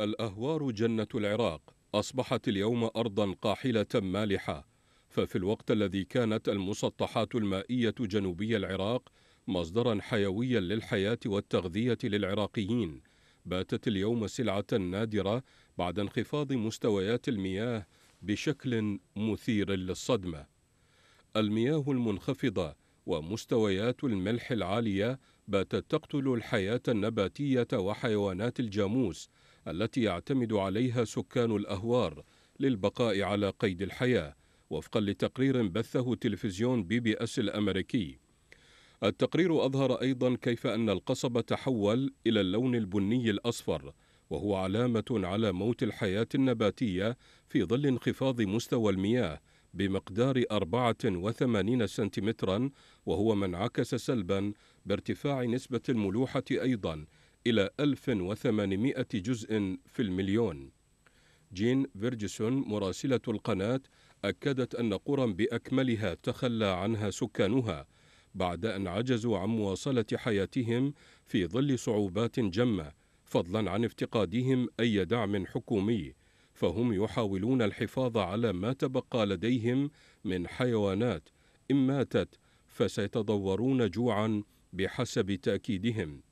الأهوار جنة العراق أصبحت اليوم أرضا قاحلة مالحة. ففي الوقت الذي كانت المسطحات المائية جنوبي العراق مصدرا حيويا للحياة والتغذية للعراقيين باتت اليوم سلعة نادرة بعد انخفاض مستويات المياه بشكل مثير للصدمة. المياه المنخفضة ومستويات الملح العالية باتت تقتل الحياة النباتية وحيوانات الجاموس التي يعتمد عليها سكان الأهوار للبقاء على قيد الحياة وفقا لتقرير بثه تلفزيون بي بي إس الأمريكي. التقرير أظهر أيضا كيف أن القصب تحول إلى اللون البني الأصفر وهو علامة على موت الحياة النباتية في ظل انخفاض مستوى المياه بمقدار 84 سنتيمترا وهو ما انعكس سلبا بارتفاع نسبة الملوحة أيضا إلى 1800 جزء في المليون. جين فيرجسون مراسلة القناة أكدت أن قرى بأكملها تخلى عنها سكانها بعد أن عجزوا عن مواصلة حياتهم في ظل صعوبات جمة فضلا عن افتقادهم أي دعم حكومي. فهم يحاولون الحفاظ على ما تبقى لديهم من حيوانات إن ماتت فسيتضورون جوعا بحسب تأكيدهم.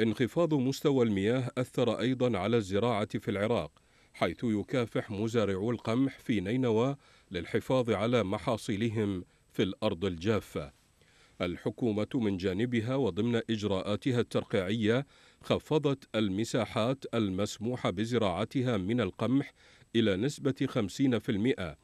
انخفاض مستوى المياه أثر أيضا على الزراعة في العراق حيث يكافح مزارعو القمح في نينوى للحفاظ على محاصيلهم في الأرض الجافة. الحكومة من جانبها وضمن إجراءاتها الترقيعية خفضت المساحات المسموح بزراعتها من القمح إلى نسبة 50%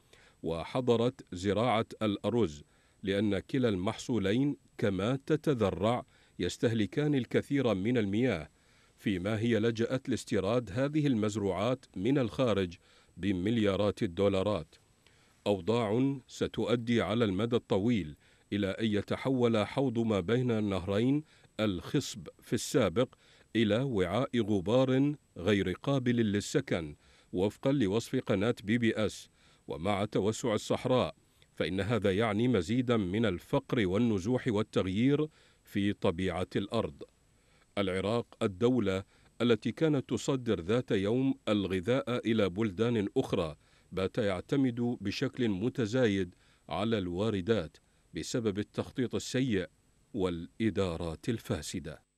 وحظرت زراعة الأرز لأن كلا المحصولين كما تتذرع يستهلكان الكثير من المياه فيما هي لجأت لاستيراد هذه المزروعات من الخارج بمليارات الدولارات. أوضاع ستؤدي على المدى الطويل إلى أن يتحول حوض ما بين النهرين الخصب في السابق إلى وعاء غبار غير قابل للسكن وفقا لوصف قناة بي بي أس. ومع توسع الصحراء فإن هذا يعني مزيدا من الفقر والنزوح والتغيير في طبيعة الأرض. العراق الدولة التي كانت تصدر ذات يوم الغذاء إلى بلدان أخرى بات يعتمد بشكل متزايد على الواردات بسبب التخطيط السيء والإدارات الفاسدة.